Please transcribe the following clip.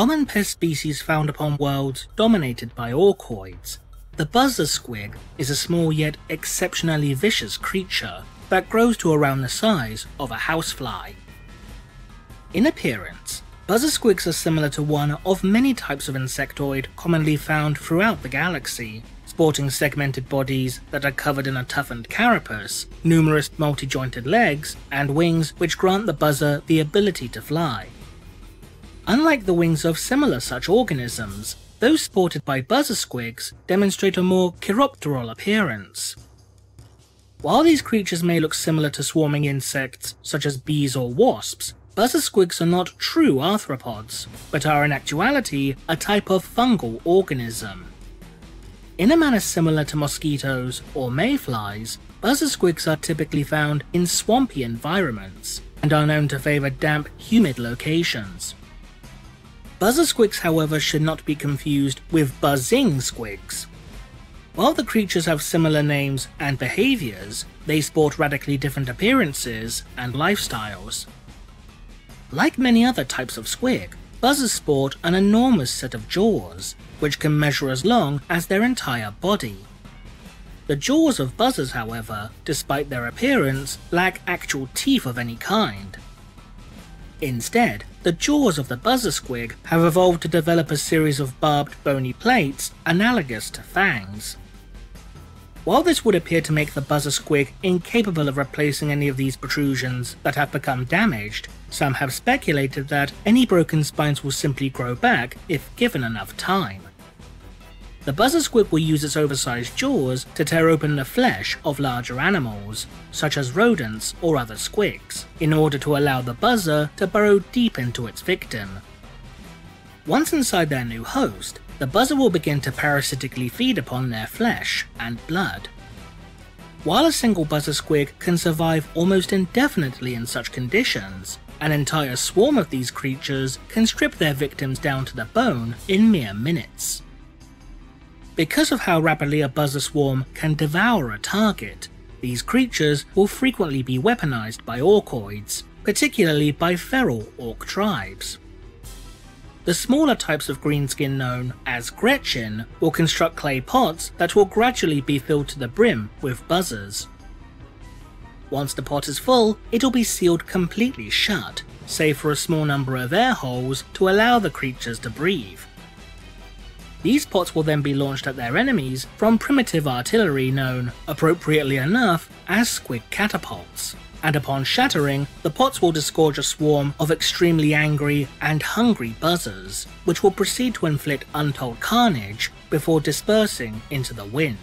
common pest species found upon worlds dominated by orkoids. The buzzer squig is a small yet exceptionally vicious creature that grows to around the size of a housefly. In appearance, buzzer squigs are similar to one of many types of insectoid commonly found throughout the galaxy, sporting segmented bodies that are covered in a toughened carapace, numerous multi-jointed legs, and wings which grant the buzzer the ability to fly. Unlike the wings of similar such organisms, those sported by buzzer squigs demonstrate a more chiropteral appearance. While these creatures may look similar to swarming insects such as bees or wasps, buzzer squigs are not true arthropods, but are in actuality a type of fungal organism. In a manner similar to mosquitoes or mayflies, buzzer squigs are typically found in swampy environments and are known to favour damp, humid locations. Buzzer squigs, however, should not be confused with buzzing squigs. While the creatures have similar names and behaviours, they sport radically different appearances and lifestyles. Like many other types of squig, buzzers sport an enormous set of jaws, which can measure as long as their entire body. The jaws of buzzers, however, despite their appearance, lack actual teeth of any kind. Instead, the jaws of the buzzer squig have evolved to develop a series of barbed bony plates analogous to fangs. While this would appear to make the buzzer squig incapable of replacing any of these protrusions that have become damaged, some have speculated that any broken spines will simply grow back if given enough time. The buzzer squig will use its oversized jaws to tear open the flesh of larger animals, such as rodents or other squigs, in order to allow the buzzer to burrow deep into its victim. Once inside their new host, the buzzer will begin to parasitically feed upon their flesh and blood. While a single buzzer squig can survive almost indefinitely in such conditions, an entire swarm of these creatures can strip their victims down to the bone in mere minutes. Because of how rapidly a buzzer swarm can devour a target, these creatures will frequently be weaponized by orkoids, particularly by feral ork tribes. The smaller types of greenskin known as Gretchin will construct clay pots that will gradually be filled to the brim with buzzers. Once the pot is full, it'll be sealed completely shut, save for a small number of air holes to allow the creatures to breathe. These pots will then be launched at their enemies from primitive artillery known, appropriately enough, as squig catapults. And upon shattering, the pots will disgorge a swarm of extremely angry and hungry buzzers, which will proceed to inflict untold carnage before dispersing into the wind.